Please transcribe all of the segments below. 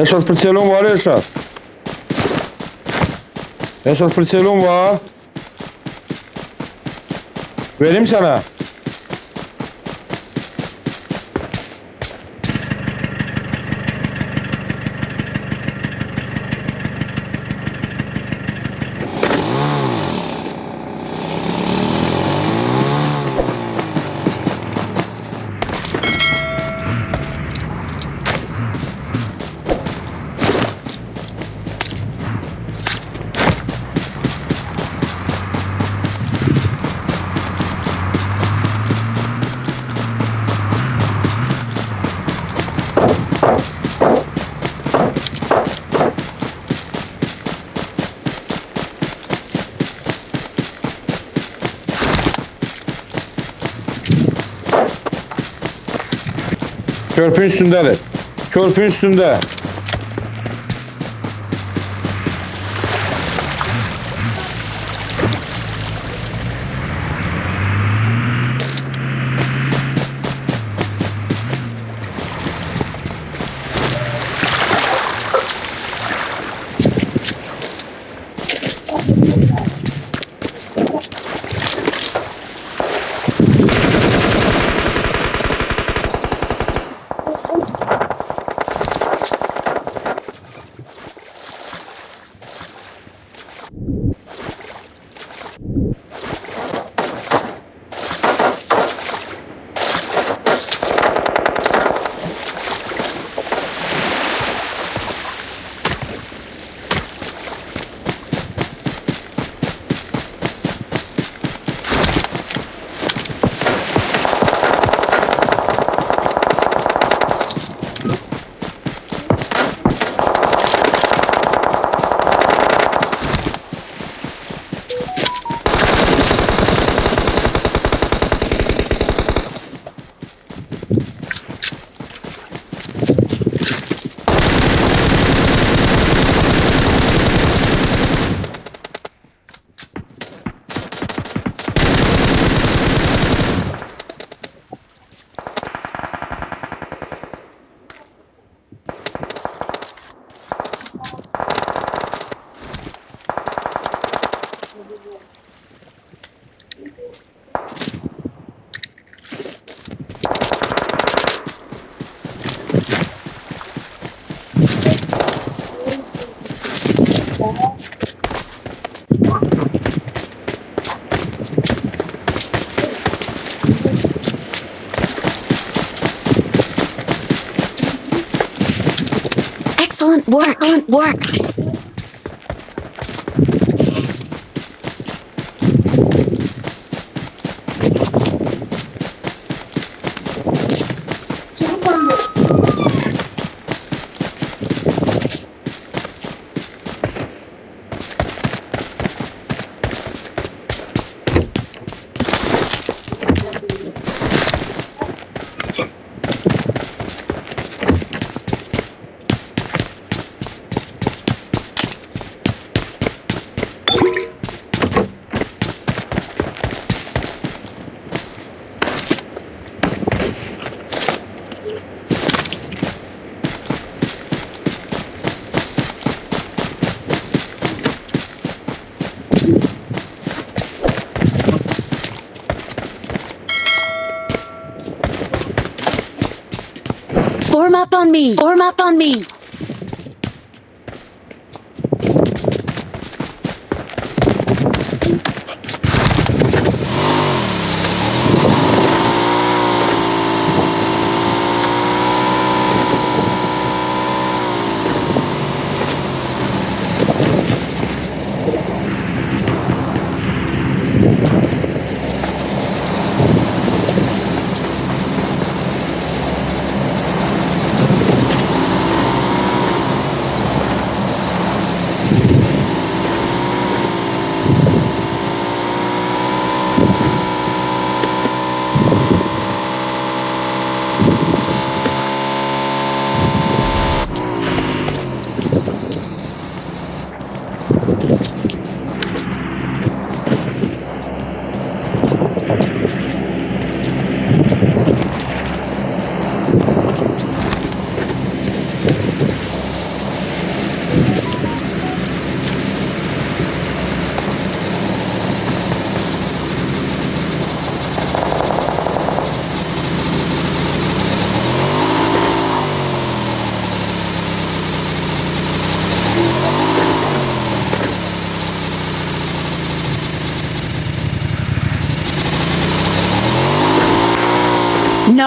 Ești să-ți părțelum, va, Reșa? Ești să-ți părțelum, va? Verim sana. Körpün üstündedir. Körpün üstünde. Work. Work. On me. Form up on me.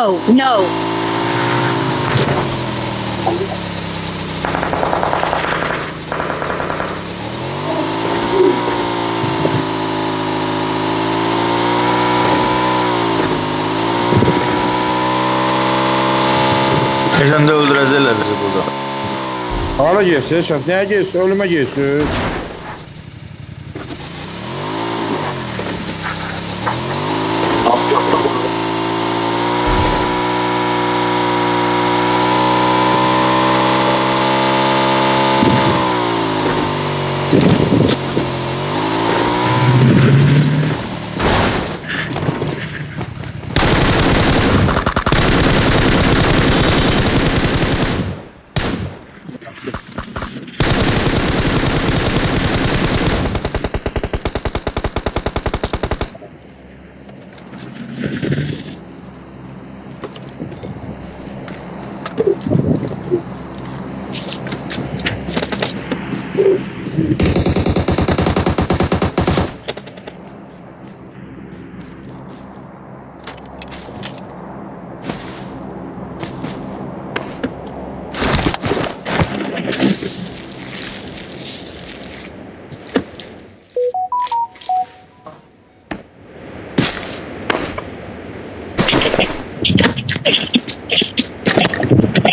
No, no. Yaşam da bizi burada. Hara girsiniz? Şəf, nəyə girsiniz? Ölümə?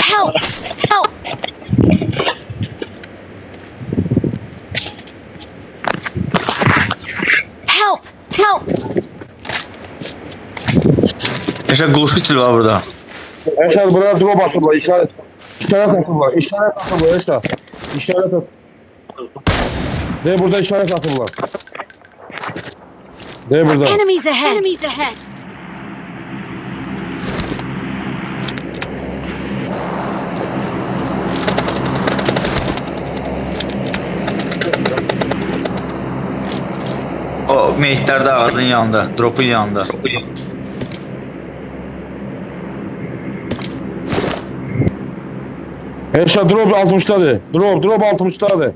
Help! Help! Help! Help! Yaşa quluşu itil var burada. Eşat buraya drop atırlar. İşaret. İşaret atırlar. İşaret atırlar Eşat. İşaret at. De burada işaret atırlar. De burada. Enemies ahead! Enemies ahead! O meyitlər də ağacın yanında, dropun yanında. Eşat drop 60'tadır. Drop drop 60'tadır.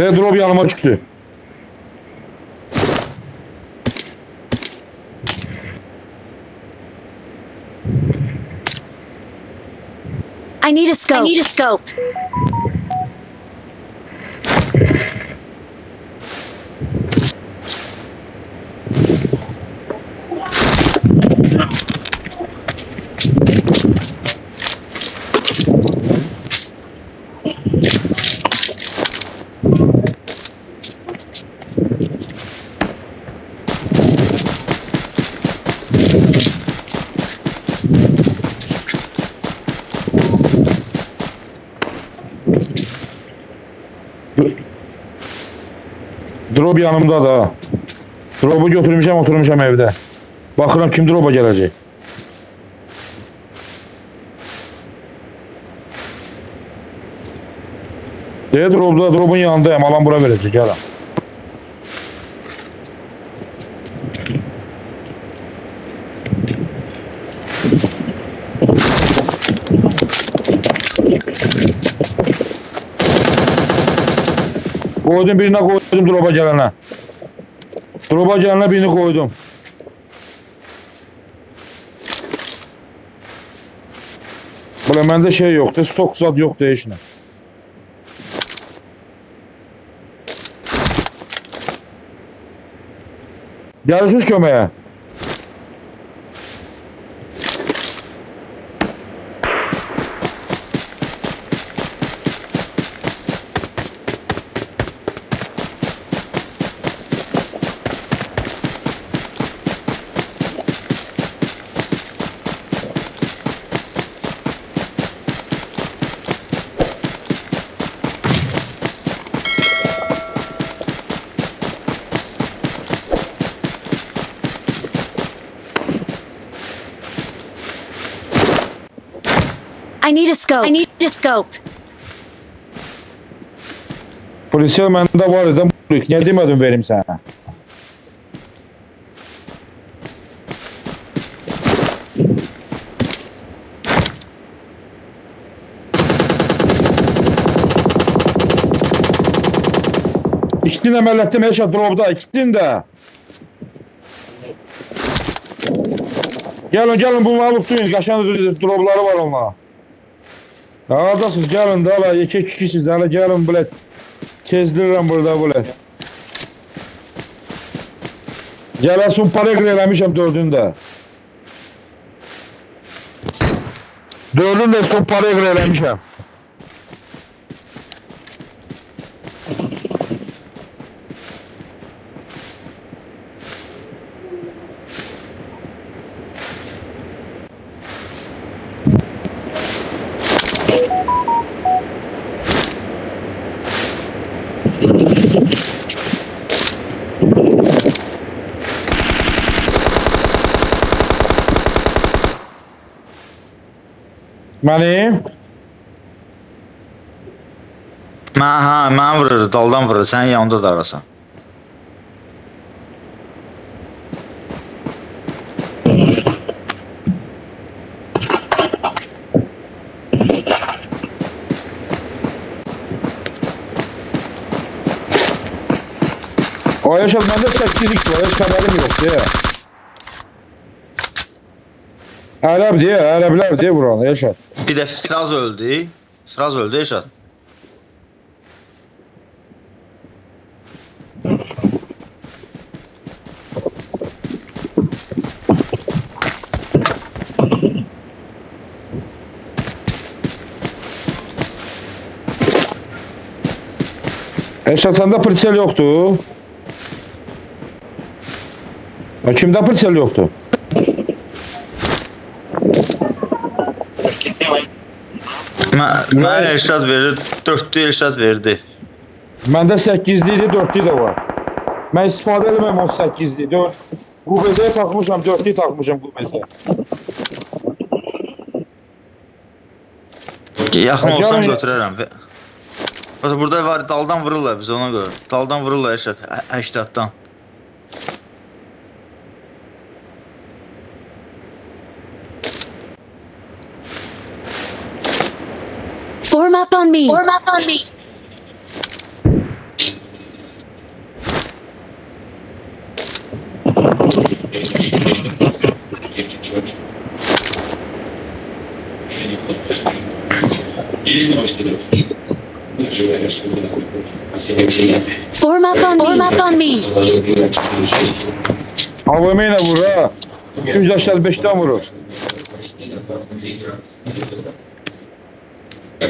Ve drop yanıma çıktı. I need a scope. I need a scope. Drop yanımda da. Drop'u götürmüşəm, oturmuşam evdə. Baxıram kim drop'a gələcək. Deyə dropda, drop'un yanındayım. Alan bura verəcək, gələm. Koydum birine koydum droba gelene. Droba gelene birini koydum. Bula məndə şey yoxdur, stok zad yoxdur heç nə. Gəlirsiniz need a scope. I need a scope. Polisiya məndə var idi, niyə demədim verim sənə? İkisini də məllətdim, heç dropda, ikisini də. Gəlin, gəlin, bunu alıp duyun, qaşan dropları var onlara. Haradasınız, gəlin də, hala, iki kişisiz, hala gəlin, bilət. Kezdirirəm burada, bilət. Gələsun paregr eləmişəm dördünü də. Dördünü də son paregr eləmişəm. Mənim? Mən ha, mən vurur, daldan vurur. Sənin yanında da arasan. O yaşam məndə 8-lik var, heç xəbərim yoxdur ya. Ərəb deyə, ərəblər deyə buranı, yaşa. Bir dəfə Siraz öldü. Siraz öldü Eşat. Eşat səndə prinsel yoxdur. Kimdə prinsel yoxdur? Mən, mən Eşat verdi, 4 Eşat verdi. Məndə 8-li idi, 4-lü də var. Mən istifadə eləməm o 8-li. 4 Qubezəyə taxmışam, 4-lü taxmışam qubezə. Yaxın olsam götürərəm. Burada var daldan vururlar biz ona göre. Daldan vururlar Eşat 80'dan. on me. Warm up on me. Form up on Form up on me. AVM'yle vur ha. Tüm yaşlar 5'ten vurur.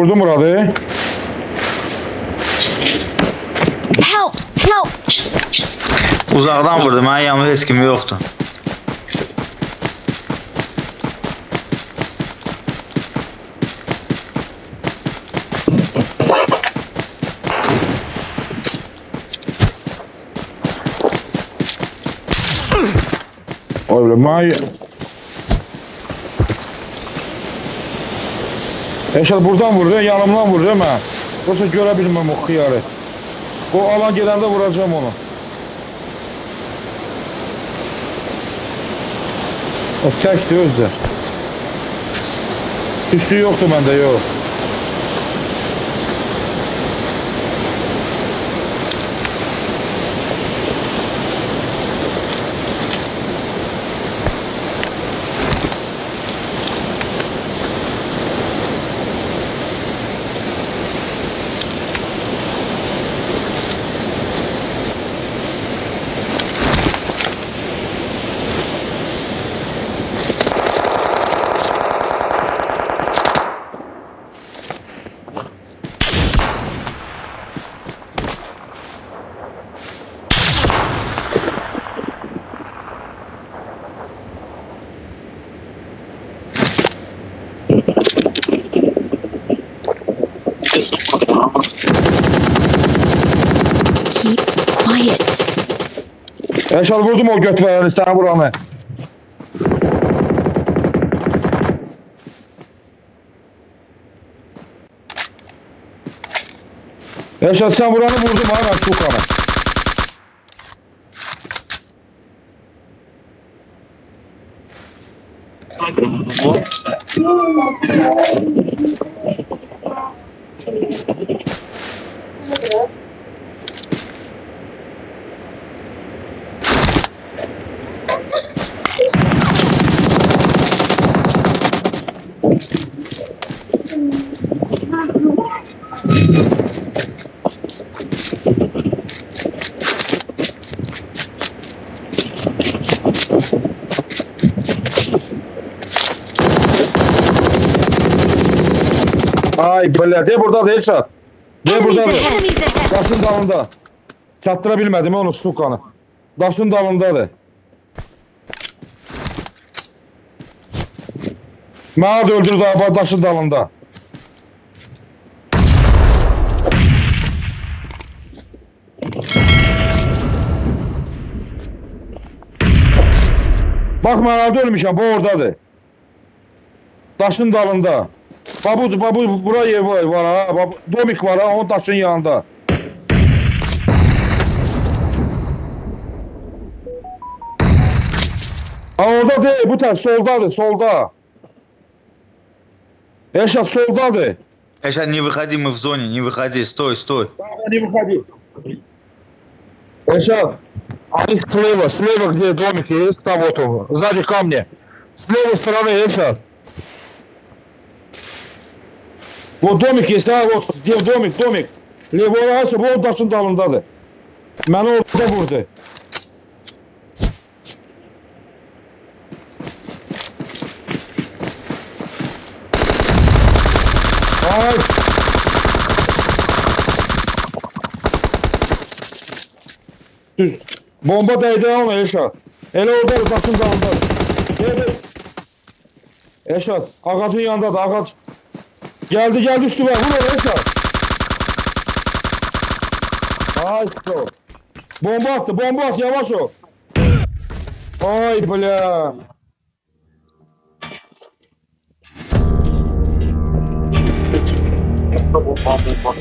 Vurdu Murat'ı. Help! Help! Uzaqdan vurdu. Mənim yanımda heç kim yoxdur. Oy, mənim Eşat buradan vuruyor, yanımdan vuruyor mən. Yoksa görə bilməm o xiyarı. O alan gələndə vuracağım onu. O təkdir özdə. Üstü yoxdur məndə, yox. Eşat vurdum o göt vərəni, sənə vuranı. Eşat sən vuranı vurdum ha, mən şukanı. Ay belə, de buradadır Eşat. De Enemies buradadır. ahead. Enemies ahead. Daşın dalında. Çatdıra bilmədim onu sukanı. Daşın dalındadır. Mənə də öldürdü abi daşın dalında. Bax mənə ölmüşəm, bu oradadır. Daşın dalında. Babu, babu bura ev var, var ha. Babu, domik var ha, onun daşın yanında. Ha orada değil, bu taraf soldadır, solda. Eşat soldadır. Эшат, не выходи, мы в зоне, не выходи, стой, стой. Не выходи. Эшат, они слева, слева, где домик есть, там вот он, сзади ко мне. С левой стороны, Эшат. Вот домик есть, ha, вот где домик, домик. Levor arası bu daşın dalındadır. Məni orada vurdu. Ay. Düz. Bomba dəydi ona Eşat. Elə orada daşın dalındadır. Geldi. Eşat, ağacın yanındadır, ağac. Geldi geldi üstüme, vur ona Eşat. Ay stop. Bomba attı, bomba at, yavaş ol. Ay bля. Bom, bom, bom.